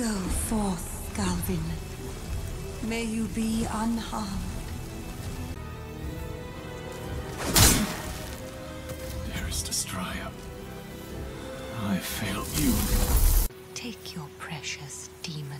Go forth, Galvin. May you be unharmed. Dearest Astraea, I failed you. Take your precious demon.